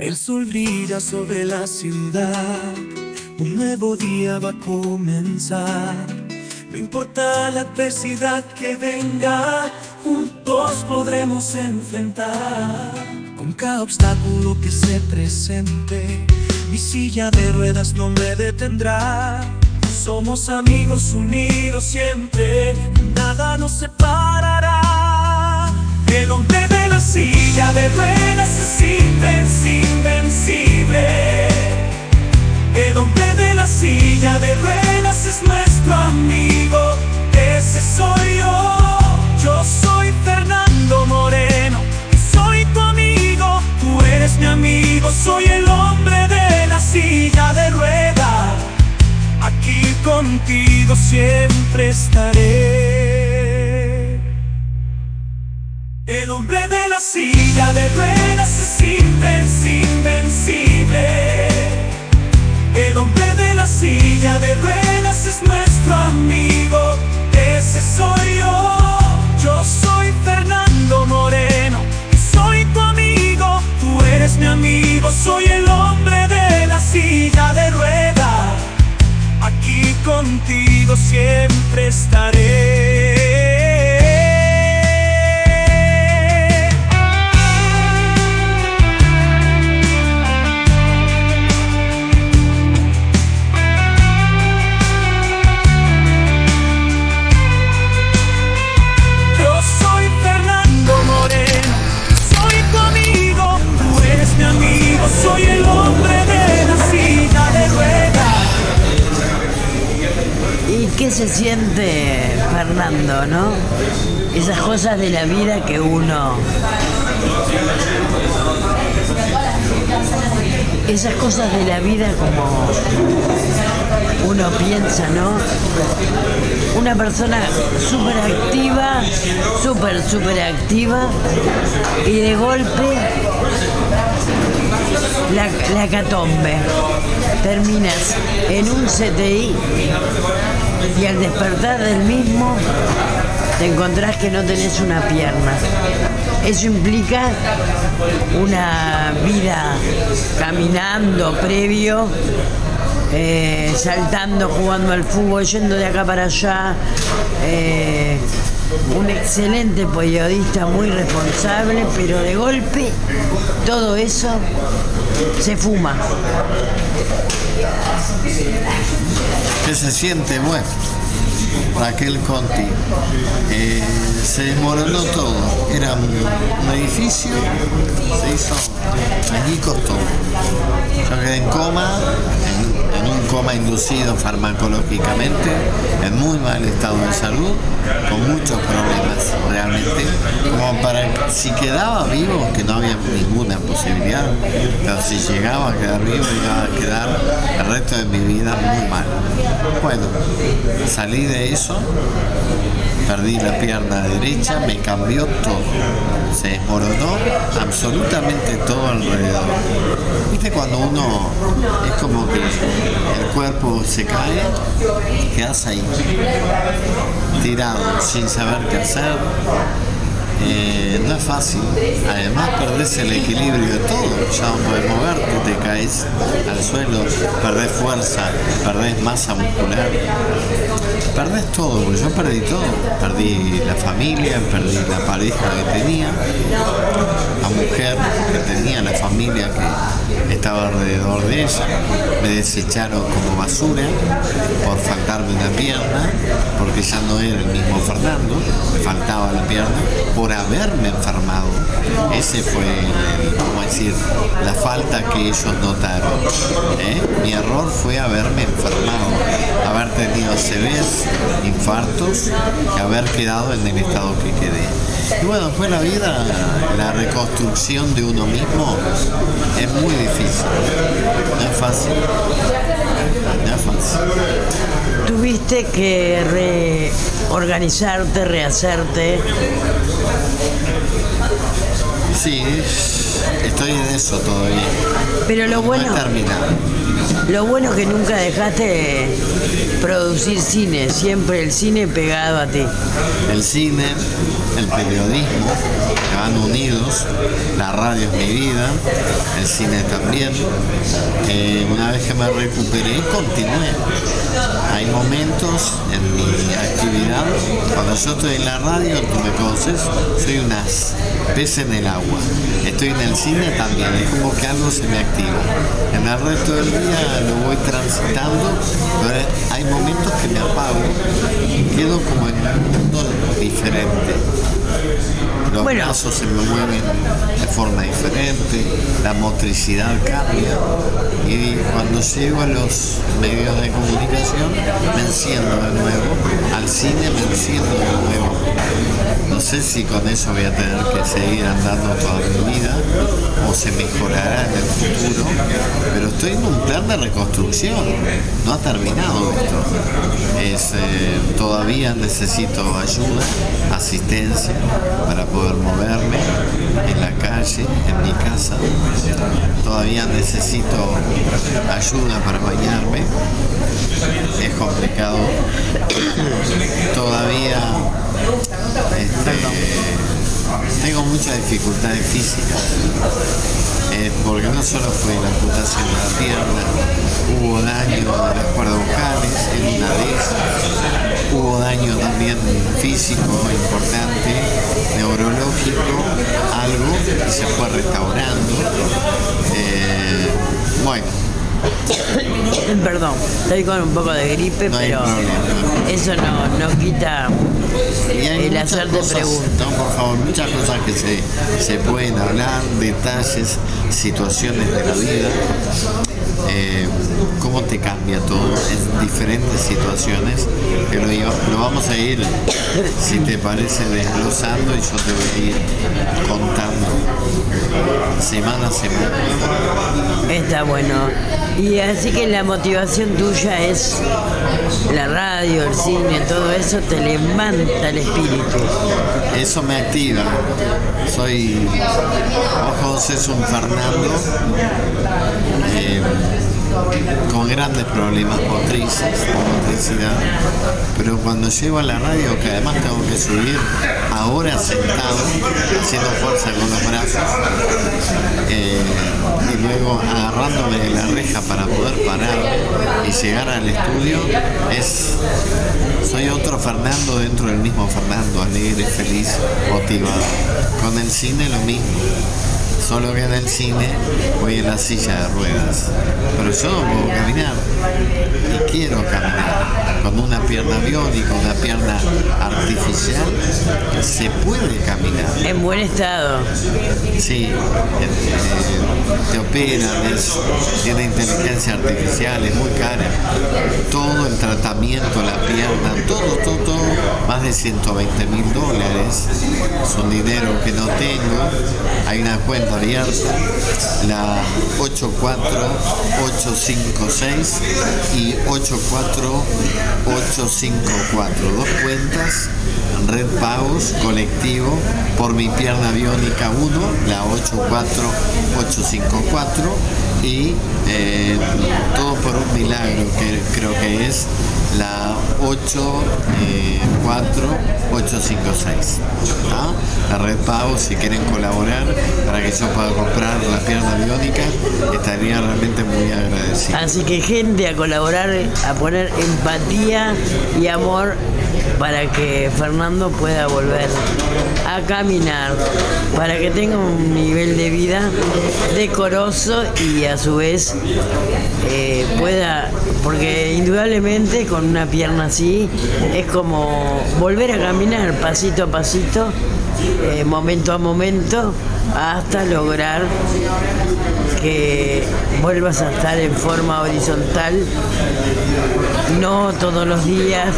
El sol brilla sobre la ciudad, un nuevo día va a comenzar. No importa la adversidad que venga, juntos podremos enfrentar. Con cada obstáculo que se presente, mi silla de ruedas no me detendrá. Somos amigos unidos siempre, nada nos separará. El hombre silla de ruedas es invencible, invencible. El hombre de la silla de ruedas es nuestro amigo, ese soy yo. Yo soy Fernando Moreno, soy tu amigo, tú eres mi amigo, soy el hombre de la silla de ruedas. Aquí contigo siempre estaré. El hombre de la silla de ruedas es invencible. El hombre de la silla de ruedas es nuestro amigo, ese soy yo. Yo soy Fernando Moreno, soy tu amigo, tú eres mi amigo, soy el hombre de la silla de ruedas. Aquí contigo siempre estaré. Siente, Fernando, no? Esas cosas de la vida que uno... Esas cosas de la vida como uno piensa, ¿no? Una persona súper activa, súper, súper activa, y de golpe la, la catombe. Terminas en un CTI y al despertar del mismo te encontrás que no tenés una pierna. Eso implica una vida caminando previo, eh, saltando, jugando al fútbol, yendo de acá para allá. eh, un excelente periodista, muy responsable, pero de golpe todo eso se fuma. ¿Qué se siente? Bueno, Raquel Conti. eh, se desmoronó todo. Era un, edificio, se hizo añicos todo. Yo en coma, en, en un coma inducido farmacológicamente, en muy mal estado de salud, con muchos problemas realmente. Como para si quedaba vivo, que no había ninguna posibilidad, pero si llegaba a quedar vivo, iba a quedar el resto de mi vida muy mal. Bueno, salí de eso, perdí la pierna derecha, me cambió todo. Se desmoronó absolutamente todo alrededor. ¿Viste cuando uno es como que el cuerpo se cae quedas ahí, tirado, sin saber qué hacer? Eh, no es fácil. Además perdés el equilibrio de todo. Ya no podés moverte, te caes al suelo, perdés fuerza, perdés masa muscular. Perdés todo, porque yo perdí todo. Perdí la familia, perdí la pareja que tenía, la mujer que tenía, la familia que estaba alrededor de ella. Me desecharon como basura por faltarme una pierna, porque ya no era el mismo Fernando, faltaba la pierna, por haberme enfermado. Ese fue, el, ¿cómo decir, la falta que ellos notaron. ¿eh? Mi error fue haberme enfermado, haber tenido CVs, infartos y haber quedado en el estado que quedé. Y bueno, después la vida, la reconstrucción de uno mismo es muy difícil. No es fácil. Tuviste que reorganizarte, rehacerte. Sí, estoy en eso todavía. Pero lo No bueno, he terminado. lo bueno que nunca dejaste producir cine, siempre el cine pegado a ti. El cine, el periodismo, que van unidos, la radio es mi vida, el cine también. Eh, una vez que me recuperé, continué. Hay momentos en mi actividad, cuando yo estoy en la radio, tú me conoces, soy un as, pez en el agua. Estoy en el cine también, es como que algo se me activa. En el resto del día lo voy transitando, pero hay momentos que me apago, quedo como en un mundo diferente. Los Bueno. brazos se me mueven de forma diferente, la motricidad cambia y cuando llego a los medios de comunicación me enciendo de nuevo, al cine me enciendo de nuevo. No sé si con eso voy a tener que seguir andando toda mi vida o se mejorará en el futuro, pero estoy en un plan de reconstrucción, no ha terminado esto. Es, eh, todavía necesito ayuda, asistencia para poder moverme en la calle, en mi casa. Todavía necesito ayuda para bañarme. Es complicado. Todavía este, tengo muchas dificultades físicas. Eh, porque no solo fue la amputación de la pierna, hubo daño de las cuerdas hubo daño también físico importante, neurológico, algo y se fue restaurando. Eh, bueno, Perdón, estoy con un poco de gripe, No pero problema. eso no, no quita el hacerte cosas, preguntas. no, por favor, muchas cosas que se, se pueden hablar, detalles, situaciones de la vida, eh, cómo te cambia todo en diferentes situaciones, que lo, vamos a ir, si te parece, desglosando y yo te voy a ir contando semana a semana. Está bueno. Y así que la motivación tuya es la radio, el cine, todo eso te levanta el espíritu. Eso me activa. Soy, vos conocés un Fernando eh, con grandes problemas motrices, motricidad, pero cuando llego a la radio, que además tengo que subir ahora sentado, haciendo fuerza con los brazos, eh, y luego agarrándome de la reja para poder parar y llegar al estudio, es soy otro Fernando dentro del mismo Fernando, alegre, feliz, motivado. Con el cine lo mismo. Solo en el cine voy en la silla de ruedas. Pero yo no puedo caminar. Y quiero caminar. Con una pierna biónica, una pierna artificial, se puede caminar. En buen estado. Sí, eh, te operan, es- tiene inteligencia artificial, es muy cara. Todo el tratamiento, la pierna, todo, todo, todo, más de 120 mil dólares. Es un dinero que no tengo. Hay una cuenta abierta, la 84856 y 84854. Dos cuentas Red Pagos Colectivo por mi pierna biónica 1, la 84854 y eh, todo por un milagro que creo que es la 84856. ¿ah? La Red Pagos si quieren colaborar para que yo pueda comprar la pierna biónica estaría realmente muy agradecido. Así que gente a colaborar, a poner empatía y amor para que Fernando pueda volver a caminar, para que tenga un nivel de vida decoroso y a su vez eh, pueda, porque indudablemente con una pierna así es como volver a caminar pasito a pasito, eh, momento a momento, hasta lograr que vuelvas a estar en forma horizontal, no todos los días,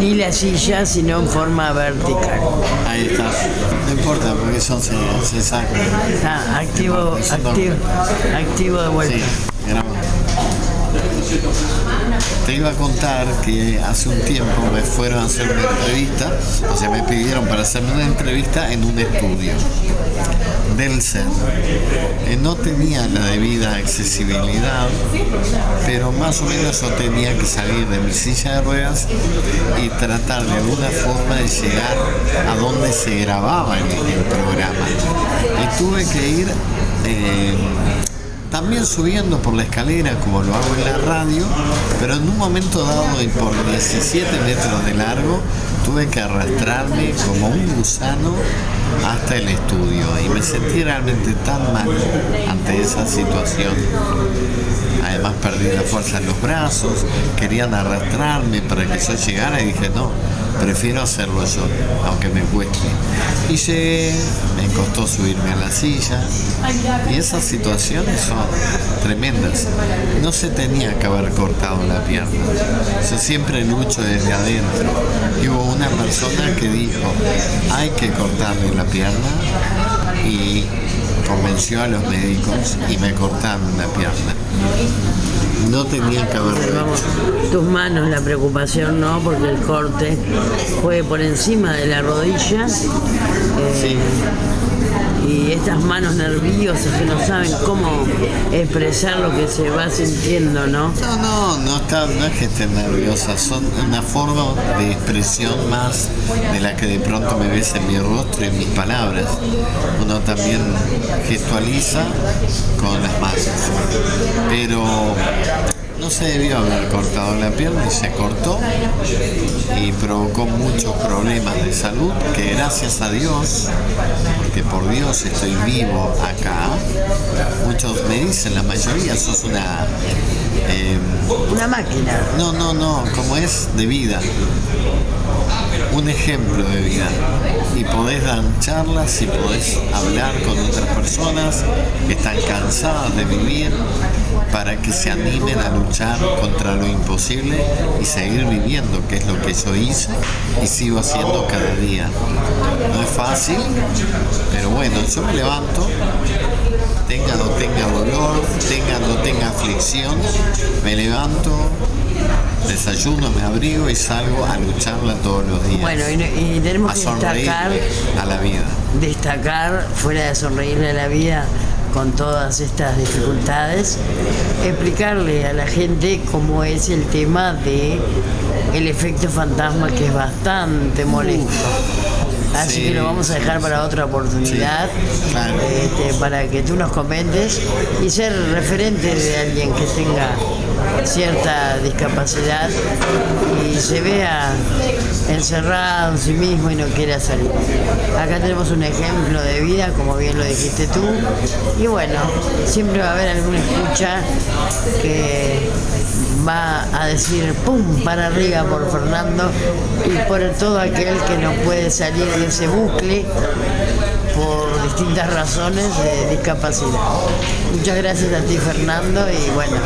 ni la silla, sino en forma vertical. Ahí está. No importa porque eso se, se saca. Está activo, activo, activo de vuelta. Sí. Te iba a contar que hace un tiempo me fueron a hacer una entrevista, o sea, me pidieron para hacerme una entrevista en un estudio del CEN. Eh, no tenía la debida accesibilidad, pero más o menos yo tenía que salir de mi silla de ruedas y tratar de alguna forma de llegar a donde se grababa el, el programa. Y tuve que ir eh, también subiendo por la escalera como lo hago en la radio, pero en un momento dado y por 17 metros de largo tuve que arrastrarme como un gusano hasta el estudio y me sentí realmente tan mal ante esa situación. Además perdí la fuerza en los brazos, querían arrastrarme para que yo llegara y dije no, prefiero hacerlo yo, aunque me cueste. Y llegué, me costó subirme a la silla y esas situaciones son tremendas. No se tenía que haber cortado la pierna. Yo siempre lucho desde adentro. Hubo una persona que dijo, hay que cortarle la pierna y convenció a los médicos y me cortaron la pierna. No tenía que haber Vamos, tus manos, la preocupación no, porque el corte fue por encima de la rodilla. eh, Sí. Y estas manos nerviosas que no saben cómo expresar lo que se va sintiendo, ¿no? No, no, no, está, no es que esté nerviosa, son una forma de expresión más de la que de pronto me ves en mi rostro y en mis palabras. Uno también gestualiza con las manos. Pero no se debió haber cortado la pierna y se cortó y provocó muchos problemas de salud que gracias a Dios, porque por Dios estoy vivo acá, muchos me dicen, la mayoría sos una... eh, Una máquina. no, no, no, como es de vida. Un ejemplo de vida. Y podés dar charlas y podés hablar con otras personas que están cansadas de vivir para que se animen a luchar contra lo imposible y seguir viviendo, que es lo que yo hice y sigo haciendo cada día. No es fácil, pero bueno, yo me levanto tenga o no tenga dolor, tenga o no tenga aflicción, me levanto, desayuno, me abrigo y salgo a lucharla todos los días. Bueno, y, y tenemos a que destacar, a la vida. destacar, fuera de sonreírle a la vida con todas estas dificultades, explicarle a la gente cómo es el tema de el efecto fantasma que es bastante molesto. Así Sí, que lo vamos a dejar para otra oportunidad, Sí, claro. este, para que tú nos comentes y ser referente de alguien que tenga cierta discapacidad y se vea encerrado en sí mismo y no quiera salir. Acá tenemos un ejemplo de vida, como bien lo dijiste tú, y bueno, siempre va a haber alguna escucha que va a decir pum para arriba por Fernando y por todo aquel que no puede salir de ese bucle por distintas razones de discapacidad. Muchas gracias a ti Fernando y bueno,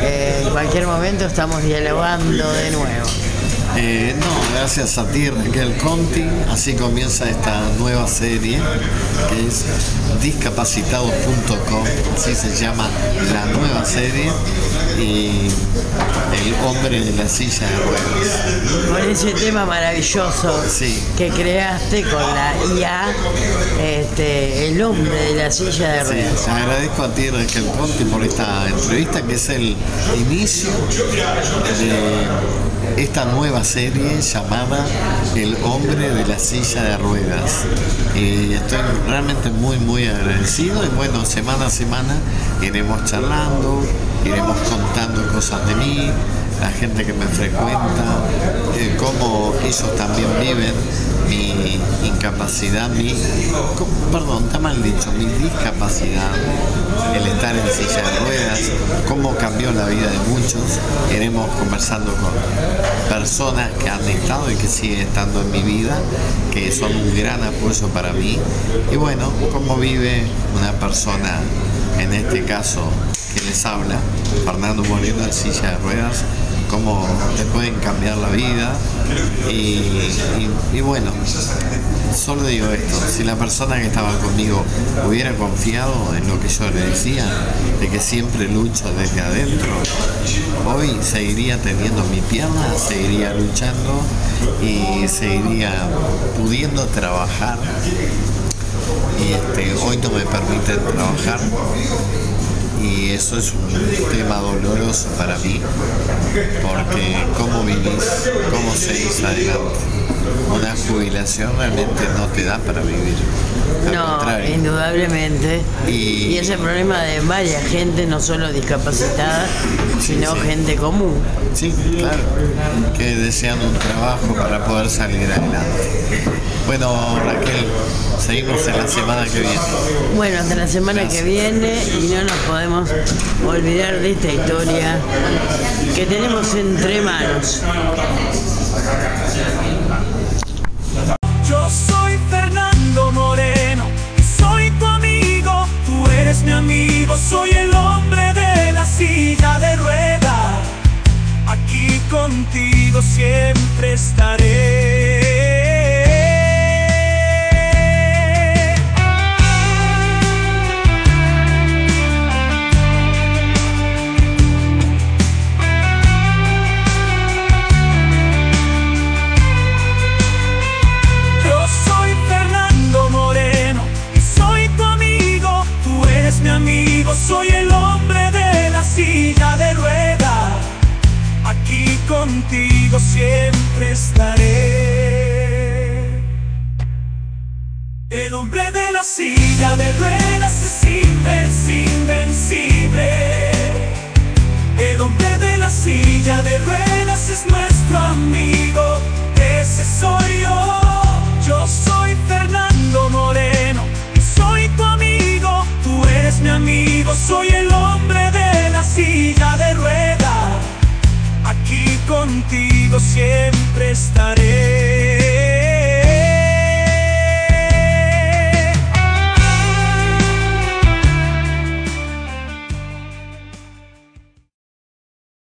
eh, en cualquier momento estamos dialogando de nuevo. Eh, no, gracias a ti Raquel Conti, así comienza esta nueva serie que es discapacitados.com, así se llama la nueva serie y el hombre de la silla de ruedas. Con ese tema maravilloso Sí. que creaste con la IA, este, el hombre de la silla de Sí, ruedas. agradezco a ti Raquel Conti por esta entrevista que es el inicio de esta nueva serie llamada El hombre de la silla de ruedas. Y estoy realmente muy muy agradecido y bueno, semana a semana iremos charlando, iremos contando cosas de mí, la gente que me frecuenta, eh, cómo ellos también viven mi incapacidad, mi, perdón, está mal dicho, mi discapacidad, el estar en silla de ruedas, cómo cambió la vida de muchos. Iremos conversando con personas que han estado y que siguen estando en mi vida, que son un gran apoyo para mí. Y bueno, cómo vive una persona, en este caso, que les habla, Fernando Moreno en silla de ruedas, cómo te pueden cambiar la vida. Y, bueno, solo digo esto, si la persona que estaba conmigo hubiera confiado en lo que yo le decía, de que siempre lucho desde adentro, hoy seguiría teniendo mi pierna, seguiría luchando y seguiría pudiendo trabajar. Y este, hoy no me permiten trabajar y eso es un tema doloroso para mí porque cómo vivís, cómo seguís adelante. una jubilación realmente no te da para vivir. Al No, contrario. indudablemente. Y- Y, es el problema de varias gente, no solo discapacitada, sino sí. gente común. Sí, claro, que desean un trabajo para poder salir adelante. Bueno, Raquel, seguimos en la semana que viene. Bueno, hasta la semana que viene y no nos podemos olvidar de esta historia que tenemos entre manos. Yo soy Fernando Moreno, soy tu amigo, tú eres mi amigo, soy el hombre de la silla de rueda. Aquí contigo siempre estaré. Ese soy yo. Yo soy Fernando Moreno, y soy tu amigo, tú eres mi amigo, soy el hombre de la silla de rueda. Aquí contigo siempre estaré.